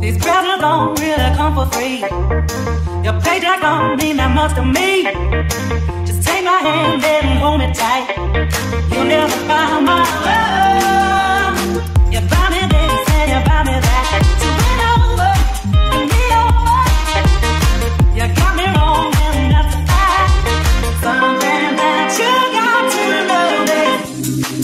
These brothers don't really come for free. Your paycheck don't mean that much to me. Just take my hand and hold me tight. You'll never find my way.